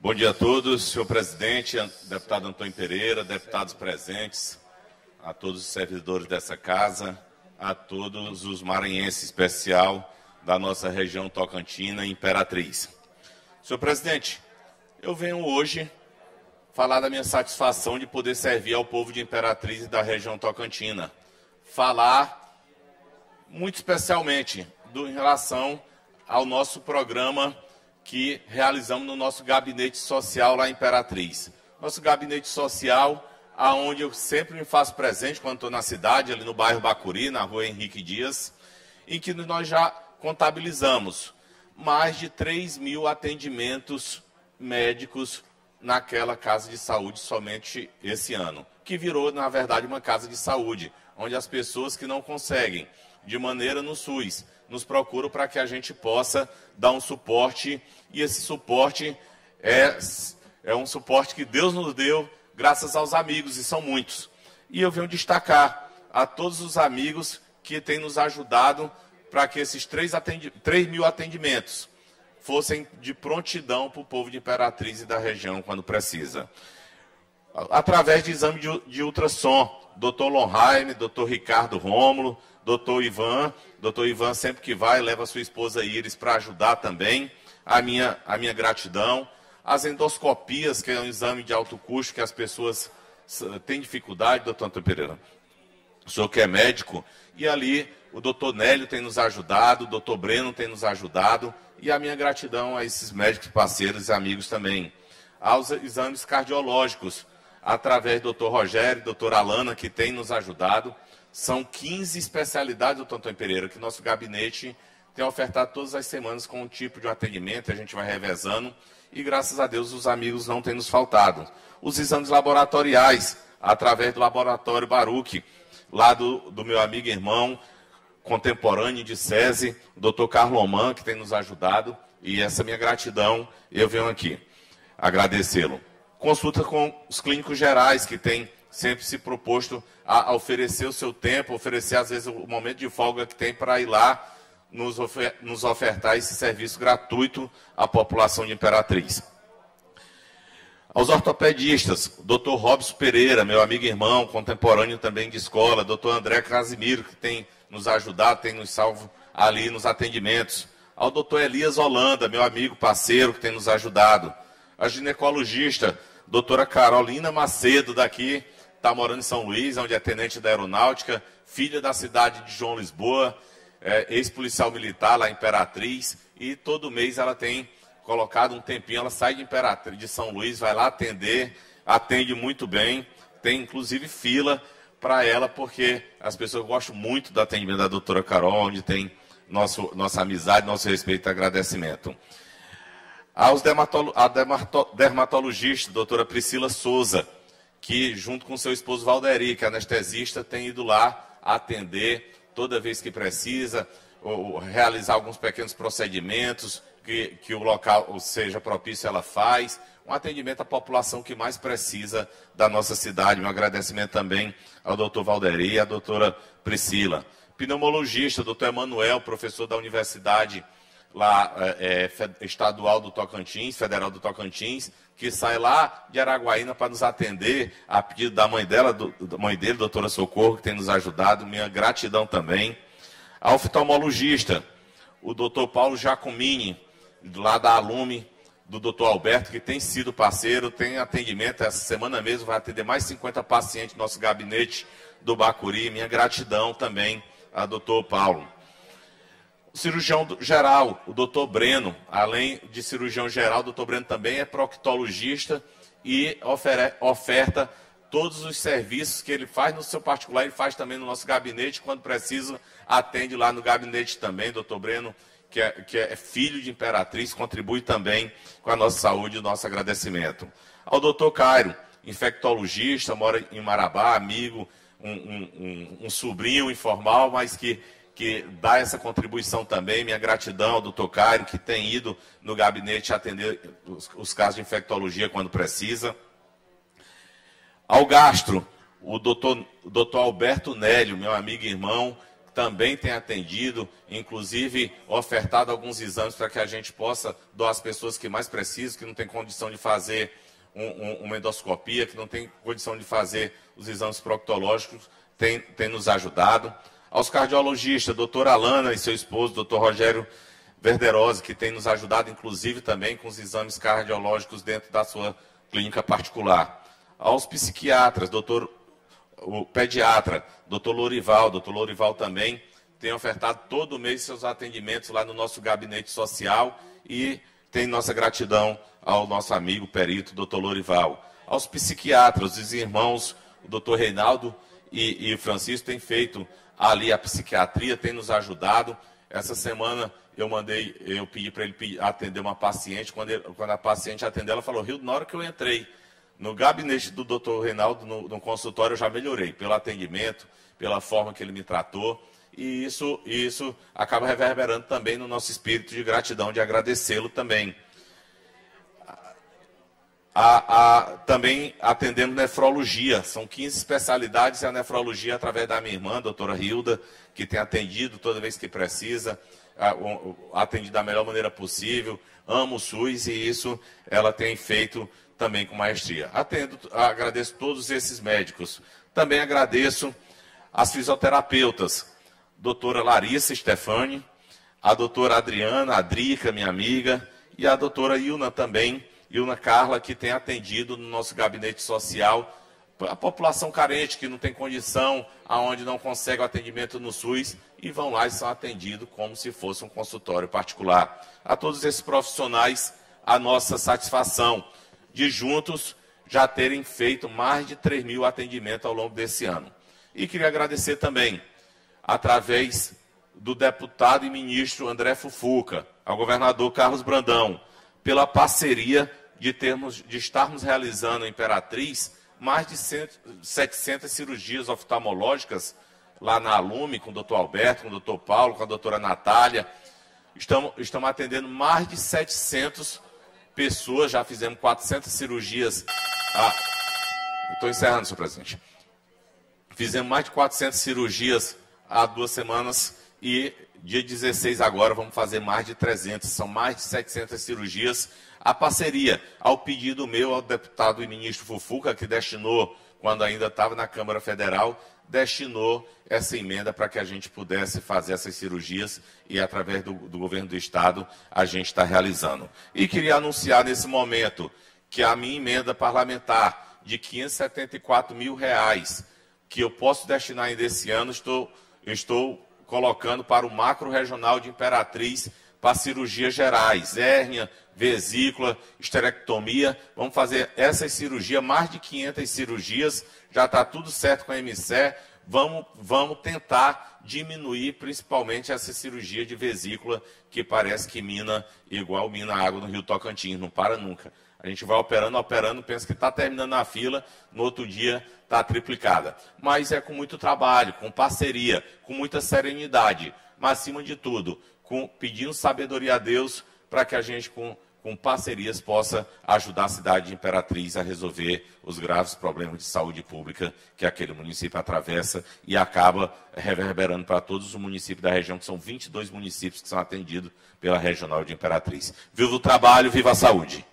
Bom dia a todos, senhor presidente, deputado Antônio Pereira, deputados presentes, a todos os servidores dessa casa, a todos os maranhenses, especial da nossa região Tocantina e Imperatriz. Senhor presidente, eu venho hoje falar da minha satisfação de poder servir ao povo de Imperatriz e da região Tocantina. Falar muito especialmente do, em relação ao nosso programa que realizamos no nosso gabinete social lá em Imperatriz. Nosso gabinete social, aonde eu sempre me faço presente quando estou na cidade, ali no bairro Bacuri, na rua Henrique Dias, em que nós já contabilizamos mais de 3 mil atendimentos médicos naquela casa de saúde somente esse ano, que virou, na verdade, uma casa de saúde, onde as pessoas que não conseguem, de maneira no SUS, nos procuram para que a gente possa dar um suporte, e esse suporte é, é um suporte que Deus nos deu graças aos amigos, e são muitos. E eu venho destacar a todos os amigos que têm nos ajudado para que esses 3, atendi 3 mil atendimentos fossem de prontidão para o povo de Imperatriz e da região quando precisa. Através de exame de, de ultrassom, doutor Lonheim, doutor Ricardo Rômulo, doutor Ivan, doutor Ivan sempre que vai leva sua esposa Iris para ajudar também, a minha, a minha gratidão. As endoscopias, que é um exame de alto custo que as pessoas têm dificuldade, doutor Antônio Pereira. O senhor que é médico, e ali o doutor Nélio tem nos ajudado, o doutor Breno tem nos ajudado, e a minha gratidão a esses médicos parceiros e amigos também. Aos exames cardiológicos, através do doutor Rogério doutor Alana, que tem nos ajudado. São 15 especialidades, doutor Antônio Pereira, que nosso gabinete tem ofertado todas as semanas com um tipo de atendimento, a gente vai revezando, e graças a Deus os amigos não têm nos faltado. Os exames laboratoriais, através do laboratório Baruch, lá do, do meu amigo e irmão, contemporâneo de SESI, o doutor Carlos Oman, que tem nos ajudado, e essa minha gratidão, eu venho aqui agradecê-lo. Consulta com os clínicos gerais, que têm sempre se proposto a, oferecer o seu tempo, oferecer às vezes o momento de folga que tem para ir lá nos ofertar esse serviço gratuito à população de Imperatriz. Aos ortopedistas, doutor Robson Pereira, meu amigo e irmão, contemporâneo também de escola, doutor André Casimiro, que tem nos ajudado, tem nos salvo ali nos atendimentos. Ao doutor Elias Holanda, meu amigo, parceiro, que tem nos ajudado. A ginecologista, doutora Carolina Macedo, daqui, está morando em São Luís, onde é tenente da aeronáutica, filha da cidade de João Lisboa, é, ex-policial militar lá em Imperatriz, e todo mês ela tem colocado um tempinho, ela sai de Imperatriz, de São Luís, vai lá atender, atende muito bem, tem inclusive fila para ela, porque as pessoas gostam muito do atendimento da doutora Carol, onde tem nosso, nossa amizade, nosso respeito e agradecimento. Aos dermatolo, a dermatologista, doutora Priscila Souza, que junto com seu esposo Valderi, que é anestesista, tem ido lá atender toda vez que precisa, ou realizar alguns pequenos procedimentos que, que o local seja propício, ela faz um atendimento à população que mais precisa da nossa cidade. Um agradecimento também ao doutor Valderi e à doutora Priscila. Pneumologista, doutor Emanuel, professor da Universidade lá, é, estadual do Tocantins, federal do Tocantins, que sai lá de Araguaína para nos atender, a pedido da mãe dela, do, da mãe dele, doutora Socorro, que tem nos ajudado. Minha gratidão também. A oftalmologista, o doutor Paulo Giacomini, lá da Alume, do doutor Alberto, que tem sido parceiro, tem atendimento, essa semana mesmo vai atender mais 50 pacientes no nosso gabinete do Bacuri. Minha gratidão também a doutor Paulo. Cirurgião geral, o doutor Breno, além de cirurgião geral, o doutor Breno também é proctologista e oferta todos os serviços que ele faz no seu particular, ele faz também no nosso gabinete, quando precisa, atende lá no gabinete também, doutor Breno que é, que é filho de Imperatriz, contribui também com a nossa saúde e o nosso agradecimento. Ao doutor Cairo, infectologista, mora em Marabá, amigo, um, um, um, sobrinho informal, mas que, que dá essa contribuição também. Minha gratidão ao doutor Cairo, que tem ido no gabinete atender os, os casos de infectologia quando precisa. Ao gastro, o doutor, o doutor Alberto Nélio, meu amigo e irmão, também tem atendido, inclusive ofertado alguns exames para que a gente possa doar às pessoas que mais precisam, que não têm condição de fazer um, um, uma endoscopia, que não tem condição de fazer os exames proctológicos, tem, tem nos ajudado. Aos cardiologistas, doutora Alana e seu esposo, doutor Rogério Verderose, que tem nos ajudado, inclusive, também com os exames cardiológicos dentro da sua clínica particular. Aos psiquiatras, doutor o pediatra, doutor Lorival, doutor Lorival também tem ofertado todo mês seus atendimentos lá no nosso gabinete social e tem nossa gratidão ao nosso amigo perito, doutor Lorival. Aos psiquiatras, os irmãos, o doutor Reinaldo e, e o Francisco têm feito ali a psiquiatria, tem nos ajudado. Essa semana eu mandei, eu pedi para ele atender uma paciente, quando, ele, quando a paciente atendeu, ela falou, Rio, na hora que eu entrei no gabinete do doutor Reinaldo, no, no, consultório, eu já melhorei pelo atendimento, pela forma que ele me tratou. E isso, isso acaba reverberando também no nosso espírito de gratidão, de agradecê-lo também. A, a, também atendemos nefrologia, são 15 especialidades e a nefrologia através da minha irmã, a doutora Hilda, que tem atendido toda vez que precisa, atendido da melhor maneira possível, amo o SUS e isso ela tem feito também com maestria. Atendo, agradeço todos esses médicos. Também agradeço as fisioterapeutas, doutora Larissa Stefani, a doutora Adriana, a Drica, minha amiga, e a doutora Ilna também, Ilna Carla, que tem atendido no nosso gabinete social a população carente que não tem condição, aonde não consegue o atendimento no SUS, e vão lá e são atendidos como se fosse um consultório particular. A todos esses profissionais, a nossa satisfação de juntos já terem feito mais de 3 mil atendimentos ao longo desse ano. E queria agradecer também, através do deputado e ministro André Fufuca, ao governador Carlos Brandão, pela parceria de, termos, de estarmos realizando em Imperatriz mais de 700 cirurgias oftalmológicas lá na Alume, com o doutor Alberto, com o doutor Paulo, com a doutora Natália. Estamos, estamos atendendo mais de 700 pessoas, já fizemos 400 cirurgias. Ah, Estou encerrando, senhor presidente. Fizemos mais de 400 cirurgias há duas semanas e dia 16 agora vamos fazer mais de 300. São mais de 700 cirurgias. A parceria, ao pedido meu, ao deputado e ministro Fufuca, que destinou, quando ainda estava na Câmara Federal, destinou essa emenda para que a gente pudesse fazer essas cirurgias e, através do, do governo do Estado, a gente está realizando. E queria anunciar nesse momento que a minha emenda parlamentar de 574 mil reais, que eu posso destinar ainda esse ano, estou, estou colocando para o macro regional de Imperatriz para cirurgias gerais, hérnia, vesícula, esterectomia. Vamos fazer essas cirurgias, mais de 500 cirurgias, já está tudo certo com a MCE. Vamos, vamos tentar diminuir principalmente essa cirurgia de vesícula, que parece que mina igual mina água no Rio Tocantins, não para nunca. A gente vai operando, operando, pensa que está terminando a fila, no outro dia está triplicada. Mas é com muito trabalho, com parceria, com muita serenidade, mas acima de tudo, com, pedindo sabedoria a Deus para que a gente, com, com parcerias, possa ajudar a cidade de Imperatriz a resolver os graves problemas de saúde pública que aquele município atravessa e acaba reverberando para todos os municípios da região, que são 22 municípios que são atendidos pela Regional de Imperatriz. Viva o trabalho, viva a saúde!